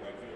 24, right fielder.